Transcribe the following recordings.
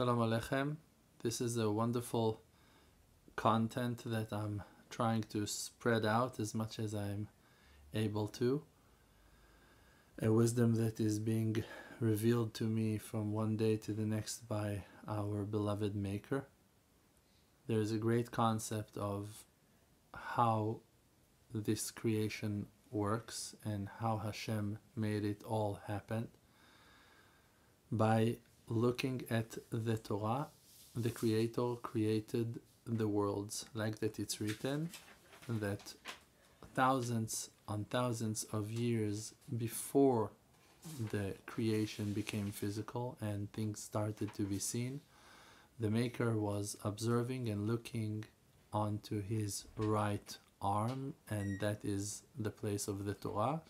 Shalom Aleichem. This is a wonderful content that I'm trying to spread out as much as I'm able to. A wisdom that is being revealed to me from one day to the next by our beloved Maker. There is a great concept of how this creation works and how Hashem made it all happen by looking at the Torah, the Creator created the worlds like that it's written that thousands on thousands of years before the creation became physical and things started to be seen, the Maker was observing and looking onto his right arm, and that is the place of the Torah.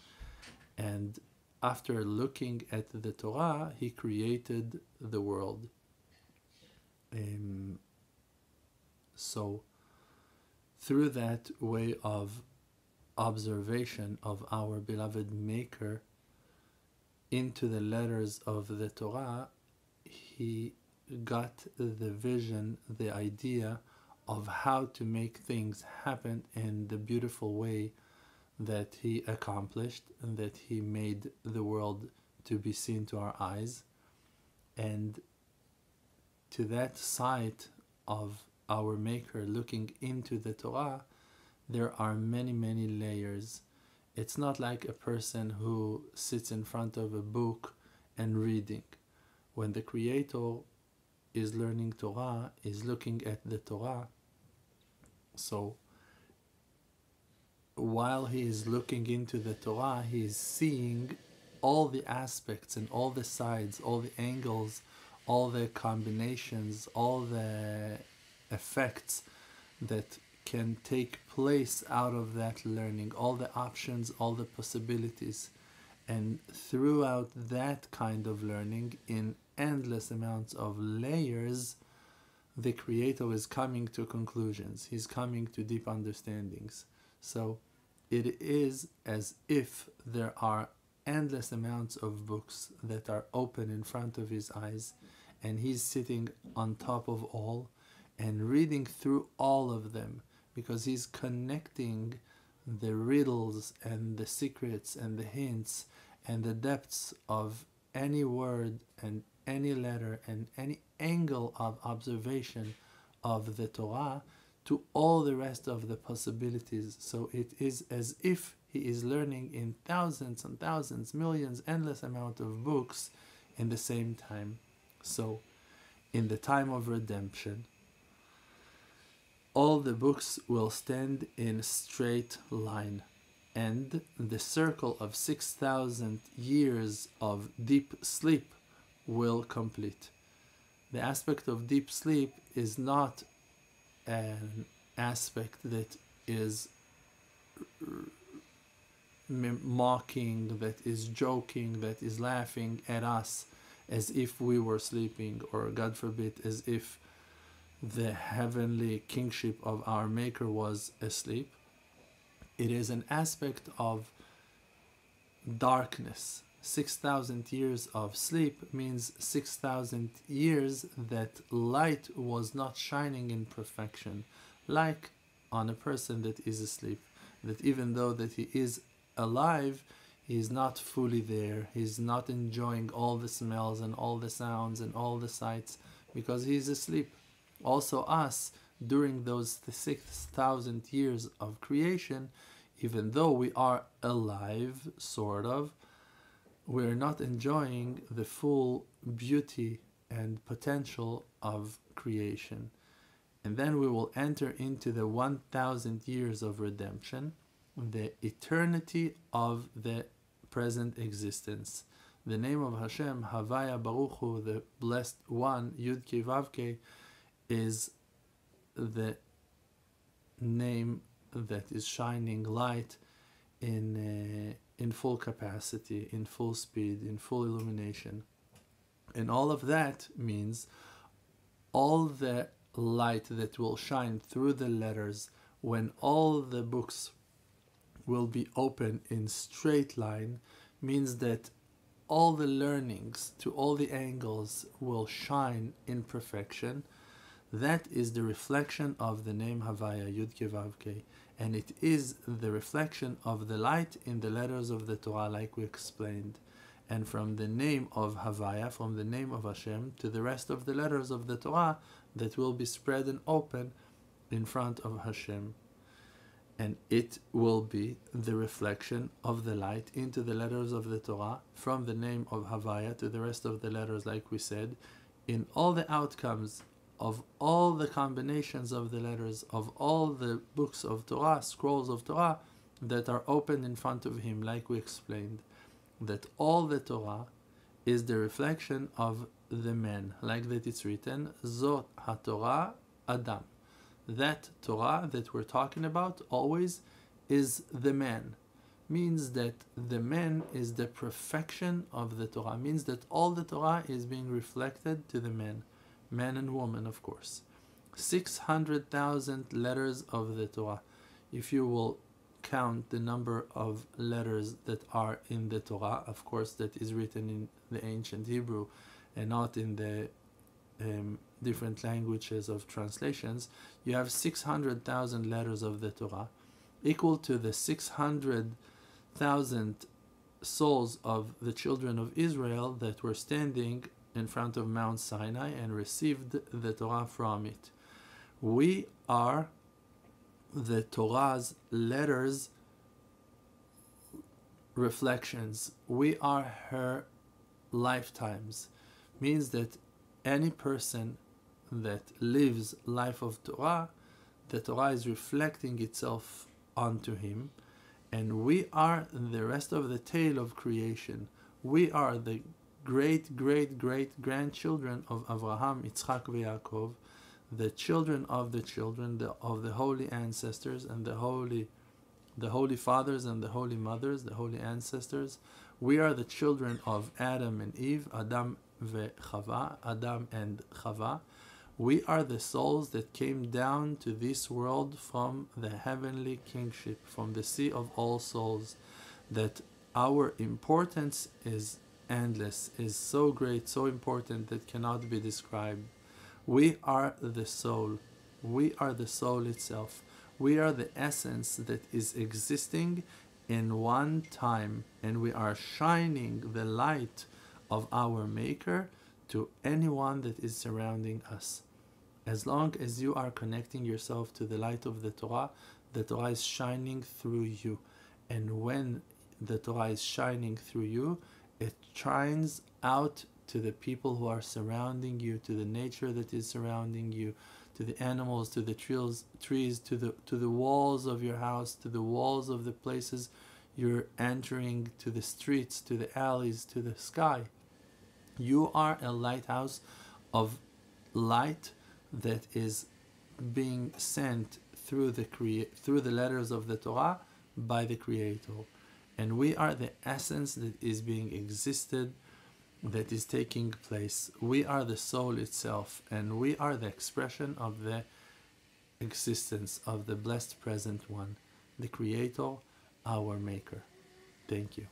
And after looking at the Torah, he created the world. Um, so, through that way of observation of our beloved Maker into the letters of the Torah, he got the vision, the idea of how to make things happen in the beautiful way that he accomplished and that he made the world to be seen to our eyes. And to that sight of our maker looking into the torah there are many many layers. It's not like a person who sits in front of a book and reading. When the creator is learning torah is looking at the torah so while he is looking into the Torah, he is seeing all the aspects and all the sides, all the angles, all the combinations, all the effects that can take place out of that learning, all the options, all the possibilities. And throughout that kind of learning, in endless amounts of layers, the Creator is coming to conclusions. He's coming to deep understandings. So it is as if there are endless amounts of books that are open in front of his eyes and he's sitting on top of all and reading through all of them because he's connecting the riddles and the secrets and the hints and the depths of any word and any letter and any angle of observation of the Torah to all the rest of the possibilities. So it is as if he is learning in thousands and thousands, millions, endless amount of books in the same time. So in the time of redemption, all the books will stand in straight line and the circle of 6,000 years of deep sleep will complete. The aspect of deep sleep is not an aspect that is mocking, that is joking, that is laughing at us as if we were sleeping, or God forbid, as if the heavenly kingship of our Maker was asleep. It is an aspect of darkness. 6,000 years of sleep means 6,000 years that light was not shining in perfection, like on a person that is asleep. That even though that he is alive, he is not fully there. He's not enjoying all the smells and all the sounds and all the sights because he is asleep. Also, us, during those 6,000 years of creation, even though we are alive, sort of, we're not enjoying the full beauty and potential of creation. And then we will enter into the 1000 years of redemption, the eternity of the present existence. The name of Hashem, Havaya Baruch Hu, the blessed one, Yud Vavke, is the name that is shining light in uh, in full capacity, in full speed, in full illumination. And all of that means all the light that will shine through the letters when all the books will be open in straight line means that all the learnings to all the angles will shine in perfection. That is the reflection of the name Havaya Yud and it is the reflection of the light in the letters of the Torah, like we explained. And from the name of Havaya, from the name of Hashem, to the rest of the letters of the Torah that will be spread and open in front of Hashem and it will be the reflection of the light into the letters of the Torah from the name of Havaya to the rest of the letters, like we said, in all the outcomes of all the combinations of the letters of all the books of Torah, scrolls of Torah that are open in front of him, like we explained, that all the Torah is the reflection of the man, like that it's written, Zot HaTorah Adam that Torah that we're talking about always is the man. Means that the man is the perfection of the Torah. Means that all the Torah is being reflected to the man. Man and woman, of course. 600,000 letters of the Torah. If you will count the number of letters that are in the Torah, of course, that is written in the ancient Hebrew and not in the um, different languages of translations, you have 600,000 letters of the Torah, equal to the 600,000 souls of the children of Israel that were standing in front of Mount Sinai and received the Torah from it. We are the Torah's letters reflections. We are her lifetimes. Means that any person that lives life of Torah, the Torah is reflecting itself onto him, and we are the rest of the tale of creation. We are the great, great, great grandchildren of Abraham, Yitzchak, Yaakov, the children of the children the, of the holy ancestors and the holy, the holy fathers and the holy mothers, the holy ancestors. We are the children of Adam and Eve, Adam Chava, Adam and Chava. We are the souls that came down to this world from the heavenly kingship, from the sea of all souls. That our importance is endless, is so great, so important that cannot be described. We are the soul. We are the soul itself. We are the essence that is existing in one time, and we are shining the light of our Maker to anyone that is surrounding us. As long as you are connecting yourself to the light of the Torah, the Torah is shining through you. And when the Torah is shining through you, it shines out to the people who are surrounding you, to the nature that is surrounding you, to the animals, to the trees, trees, to the to the walls of your house, to the walls of the places you're entering, to the streets, to the alleys, to the sky. You are a lighthouse of light that is being sent through the crea- through the letters of the Torah by the Creator. And we are the essence that is being existed, that is taking place. We are the soul itself, and we are the expression of the existence of the blessed present one, the Creator, our Maker. Thank you.